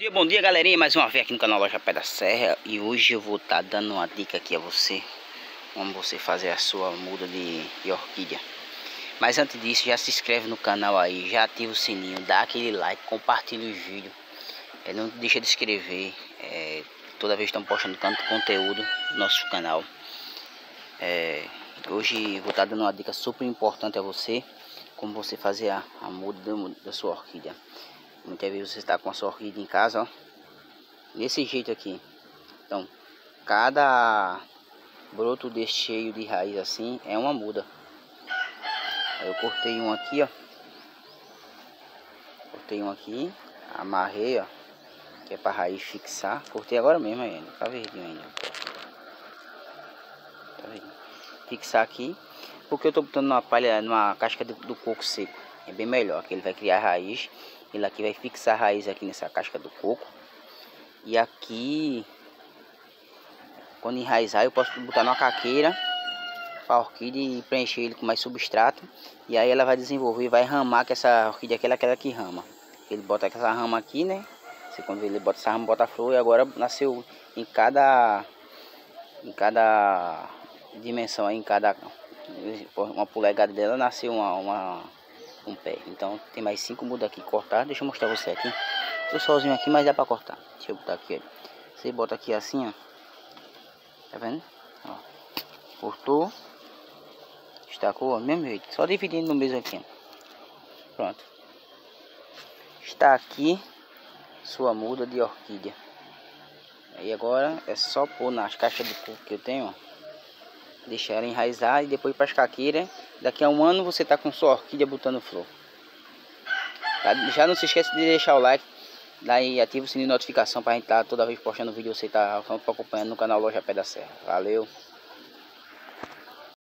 Dia, bom dia galerinha, mais uma vez aqui no canal Loja Pé da Serra. E hoje eu vou estar tá dando uma dica aqui a você Como você fazer a sua muda de, de orquídea. Mas antes disso, já se inscreve no canal aí Já ativa o sininho, dá aquele like, compartilha o vídeo. É, Não deixa de inscrever é, Toda vez que estamos postando tanto conteúdo no nosso canal. É, Hoje vou estar tá dando uma dica super importante a você Como você fazer a, a muda da sua orquídea Muitas vezes você está com a sua orquídea em casa, ó. Desse jeito aqui. Então, cada broto desse cheio de raiz assim é uma muda. Eu cortei um aqui, ó. Cortei um aqui, amarrei, ó. Que é para raiz fixar. Cortei agora mesmo ainda, tá verdinho ainda. Tá vendo? Fixar aqui. Porque eu tô botando numa palha, numa casca do, do coco seco. É bem melhor, que ele vai criar raiz ele aqui vai fixar a raiz aqui nessa casca do coco. E aqui, quando enraizar, eu posso botar numa caqueira para a orquídea e preencher ele com mais substrato. E aí ela vai desenvolver, vai ramar, que essa orquídea aqui é aquela que rama. Ele bota essa rama aqui, né? Você quando ele bota essa rama, bota a flor e agora nasceu em cada em cada dimensão aí, em cada uma polegada dela nasceu uma, uma um pé. Então tem mais cinco mudas aqui cortar. Deixa eu mostrar você aqui. Tô sozinho aqui, mas dá pra cortar. Deixa eu botar aqui, ó. Você bota aqui assim, ó. Tá vendo? Ó. Cortou. Estacou, ó, mesmo jeito. Só dividindo no mesmo aqui. Pronto. Está aqui sua muda de orquídea. Aí agora é só pôr nas caixas de coco que eu tenho, ó deixar ela enraizar e depois para as caqueiras. Daqui a um ano você tá com sua orquídea botando flor. Tá? Já não se esqueça de deixar o like, daí ativa o sininho de notificação para a gente estar tá toda vez postando vídeo você tá acompanhando no canal Loja Pé da Serra. Valeu!